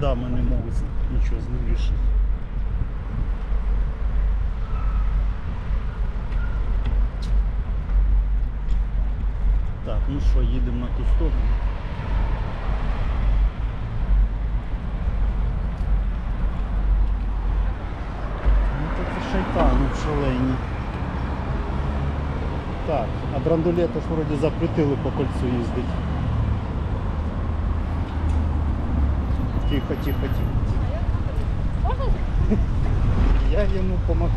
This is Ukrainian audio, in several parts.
проводами не можуть нічого з ним рішити. Так, ну що, їдемо на ту сторону. Ну це шайтани шалені. Так, а драндулета ж вроді запретили по кольцу їздити. Тихо, тихо, тихо. Можна? Я йому помог.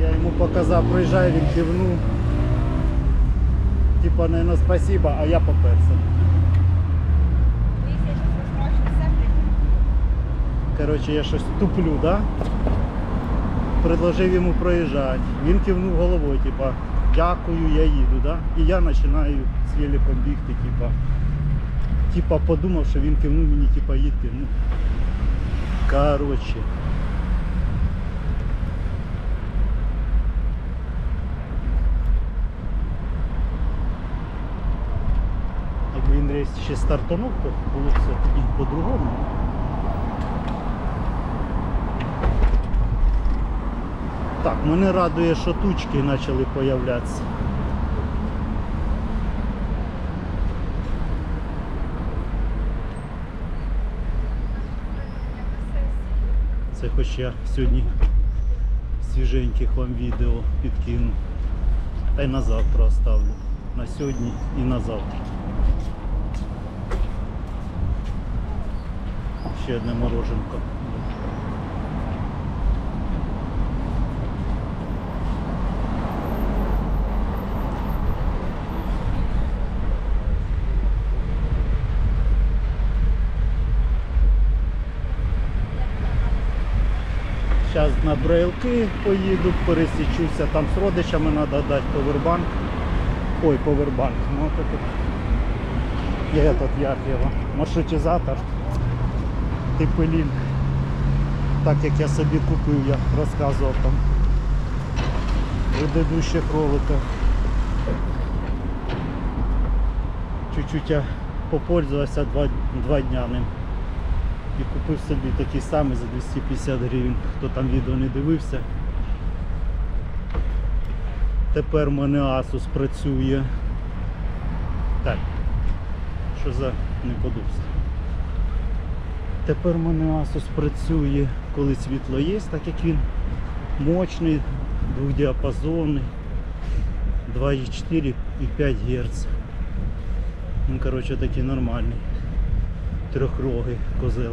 Я йому показав, проїжджай, він кивнув. Типа, наверное, спасибо, а я поперся. Коротше, я щось туплю, да? Предложив йому проїжджати. Він кивнув головою, типа, дякую, я їду, да? І я починаю з великом бігти, типа. Типа подумав, що він кивнув мені, типа, їдьте. Ну. Коротше. Якби він рейс ще стартанув, то було все тоді по-другому. Так, мене радує, що тучки почали появлятися. Це хоч я сьогодні свіженьких вам відео підкину. Та й на завтра оставлю. На сьогодні і на завтра. Ще одне мороженко. На поїду, пересічуся, там з родичами треба дати повербанк. Ой, повербанк. Ну, от. Я этот, як його, маршрутизатор, лінк. Так як я собі купив, я розказував там в предыдущих. Чуть-чуть я попользувався два, два дня ним. І купив собі такий самий за 250 гривень, хто там відео не дивився. Тепер в мене Asus працює. Так, що за неподобство. Тепер в мене Asus працює, коли світло є, так як він мощний, двохдіапазонний, 2,4 і 5 Гц. Він коротше такий нормальний трьохрогий козел.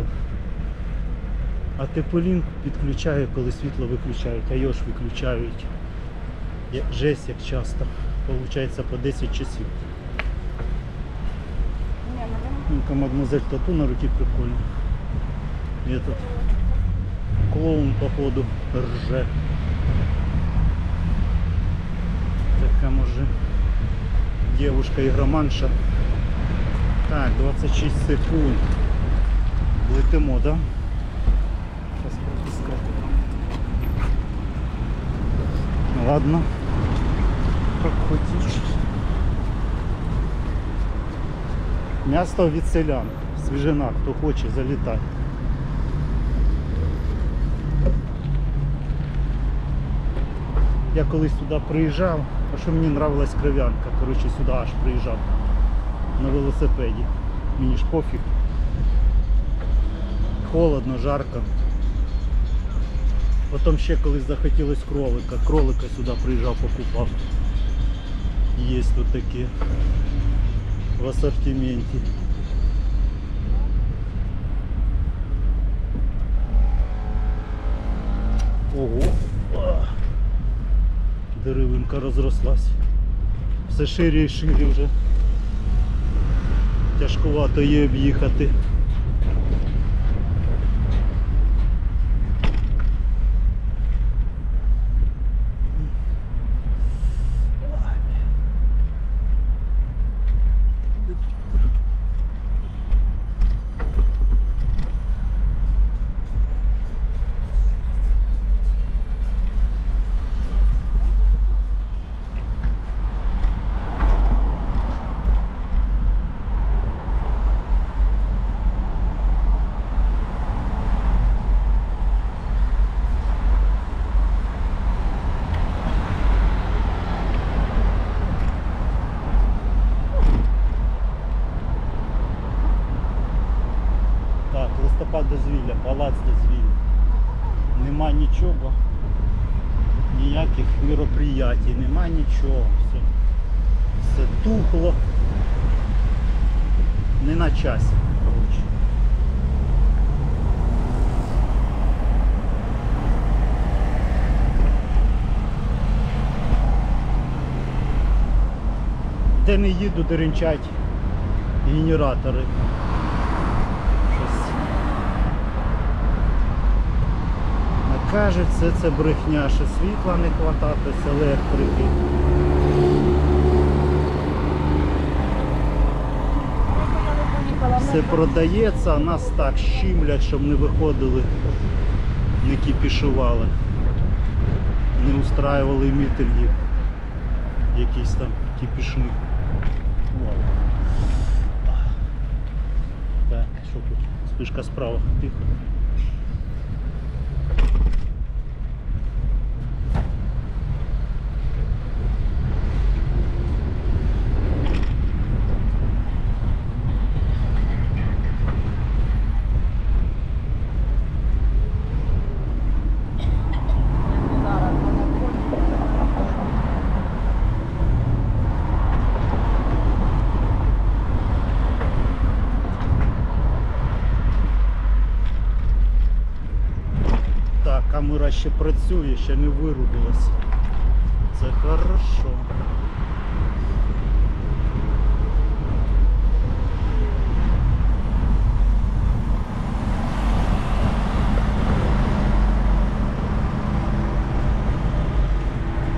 А теполін підключає, коли світло виключають, а його ж виключають. Жесть як часто. Получається по 10 часів. Ну-ка, мадемуазель тату на руки прикольно. Этот клоун походу рже. Така може девушка ігроманша. Так, 26 секунд. Летимо, да? Сейчас пропускати. Ладно. Как хотите. Місто від селян. Свіжина, хто хоче, залітай. Я колись туди приїжджав, а що мені нравилась кров'янка. Коротше, сюди аж приїжджав на велосипеді. Мені ж пофіг. Холодно, жарко. Потім ще колись захотілось кролика. Кролика сюди приїжджав, покупав. Є тут такі в ассортименте. Ого! Деревинка розрослась. Все шире і шире вже. Тяжкувато її об'їхати. Епоха дозвілля, палац дозвілля. Нема нічого. Ніяких мероприятій, нема нічого. Все, все тухло. Не на часі. Коротше. Де не їду, деренчать генератори. Щось. А Кажуть, це, це брехня, що світла не хватати з електрики. Все продається, а нас так щімлять, щоб не виходили, не кіпішували, не устраювали мітинги, якісь там кіпішні. Так, що тут? Спишка справа, тихо. Камера ще працює, ще не вирубилась. Це хорошо.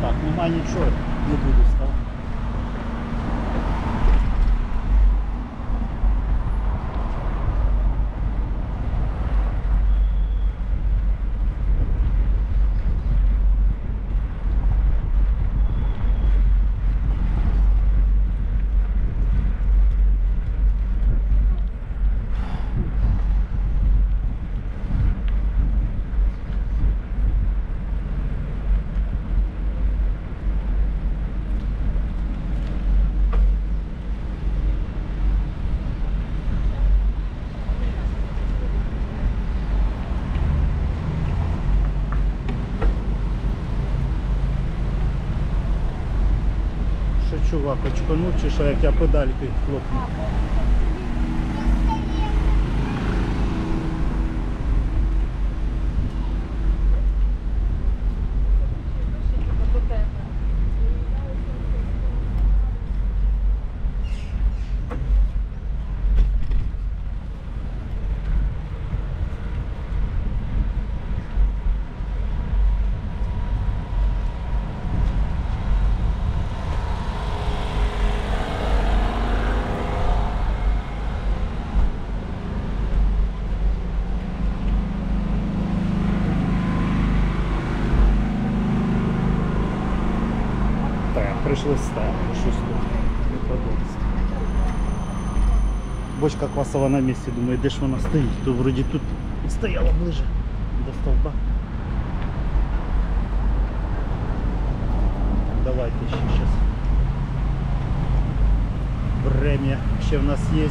Так, нема нічого, не буду ставити. Що чувак, очканув чи що, як я педальки хлопну? Так, прийшли ставити щось тут. Не подобається. Бочка квасова на місці, думаю, де ж вона стоїть? То вроді тут стояла ближе до стовба. Давайте ще зараз. Время ще в нас є.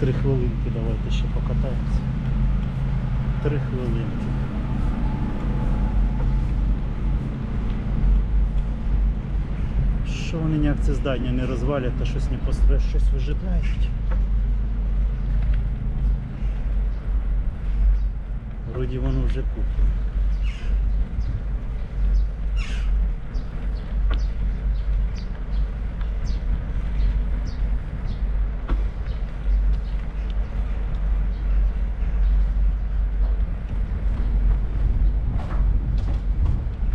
Три хвилинки давайте ще покатаємося. Три хвилинки. Що вони ніяк це здання не розвалять, а щось не постре, щось вижидають. Вроді воно вже куплено.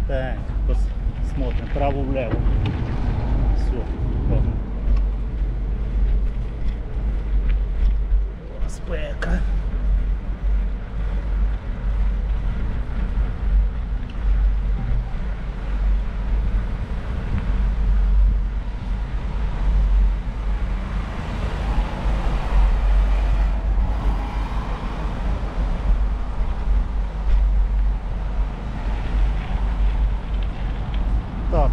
Так, посмотрим. Право-влево. Все, ладно. Спека.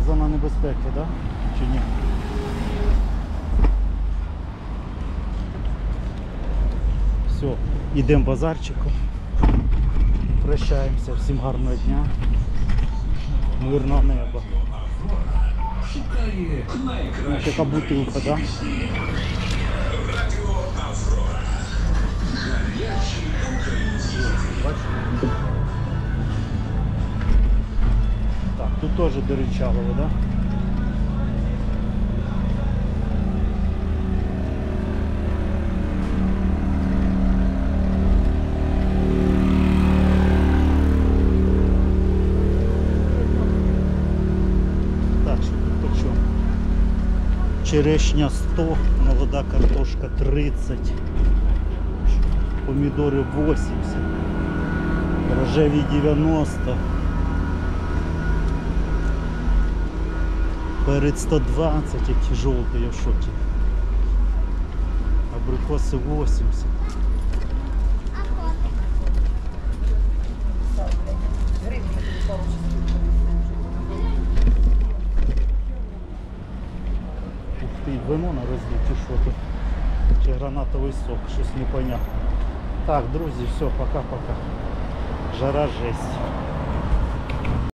Зона небезпеки, да? Чи ні? Все, йдемо базарчиком. Прощаємося, всім гарного дня. Мирного неба. Яка бутилка, да? Теж деречалово, да? Так, що? Черешня 100, молода картошка 30, помідори 80, рожеві 90, перець 120, які жовті, я в шокі. Абрикоси 80. Ух ти, вино на розлив, чи що тут? Чи гранатовий сок, щось непонятно. Так, друзі, все, пока-пока. Жара жесть.